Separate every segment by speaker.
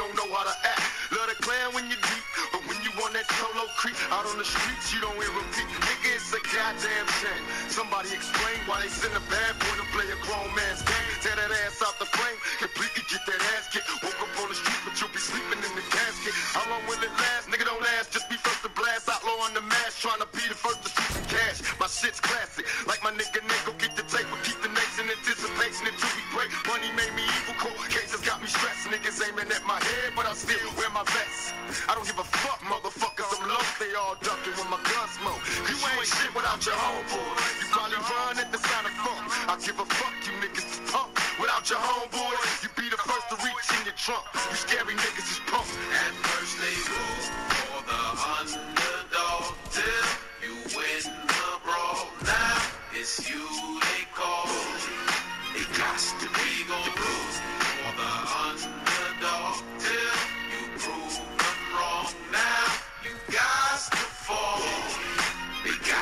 Speaker 1: Don't know how to act. Love the clan when you're deep, but when you on that solo creep out on the streets, you don't hear peep. Nigga, it's a goddamn shame. Somebody explain why they send a bad boy to play a grown man's game. Tear that ass out the frame, completely get that ass kicked. Woke up on the street, but you'll be sleeping in the casket. How long will it last? Nigga, don't last. Just be first to blast. Outlaw on the mask, trying to be the first to see some cash. My shit's classic. Like my nigga my head, but I still wear my vest. I don't give a fuck, motherfuckers. I'm low, they all ducking when my gun smoke. You ain't shit without your homeboy. You probably run at the sound of funk. I give a fuck, you niggas is. Without your homeboy, you be the first to reach in your trunk. You scary niggas is punk.
Speaker 2: At first they root for the underdog till you win the brawl. Now it's you they call. It got to be gon' root for the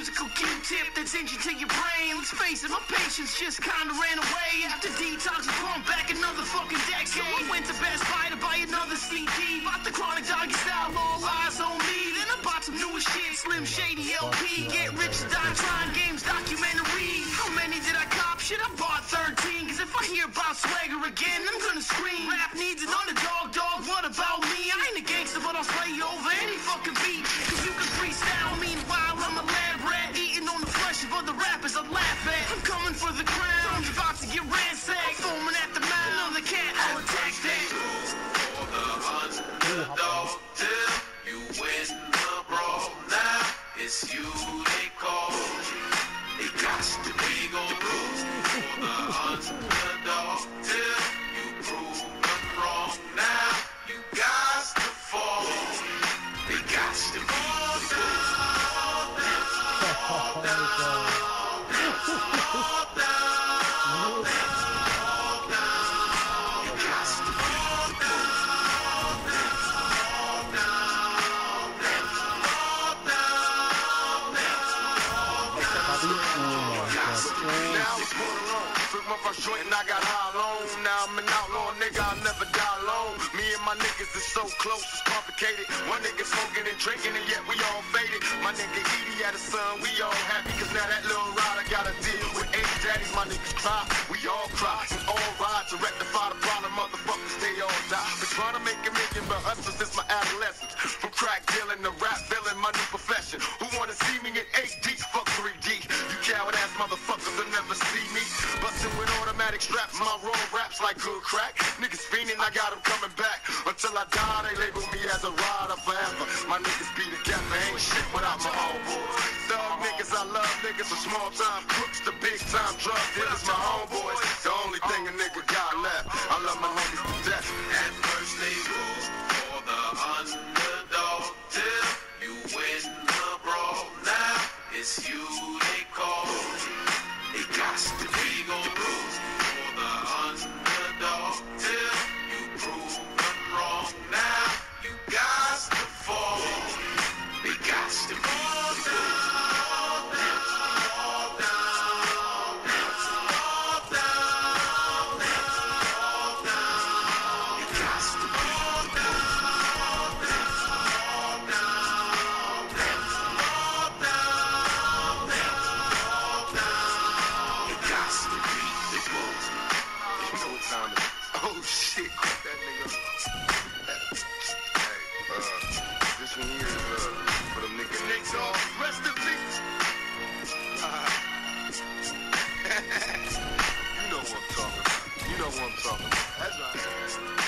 Speaker 3: Musical Q-tip that's injured to your brain. Let's face it, my patience just kinda ran away. After detox pumped back another fucking decade. So I went to Best Buy to buy another CD. Bought the chronic doggy style, All Eyez on Me. Then I bought some newer shit, Slim Shady LP. Get rich or die trying games documentary. How many did I cop? Shit, I bought 13. Cause if I hear about swagger the rappers I laugh
Speaker 1: Joint and I got high alone. Now I'm an outlaw nigga, I'll never die alone. Me and my niggas is so close, it's complicated. One nigga smoking and drinking and yet we all faded. My nigga Edi had a son, we all happy cause now that little rider got a deal with eight daddies. My niggas cry, we all cry. And all ride to rectify the problem, motherfuckers, they all die. Been trying to make a million, but hustle since my adolescence. From crack dealing to rap dealing, my new profession. Who wanna see me in 8D? Automatic straps, my roll raps like good crack. Niggas fiending, I got 'em coming back. Until I die, they label me as a rider forever. My niggas be together, ain't shit without my homeboys. Thug niggas, I love niggas from small time crooks to big time drug dealers, my homeboys. The only thing a nigga got left. I love my homies to death. Uh. Rest in peace. you know what I'm talking. You know what I'm talking about. That's right.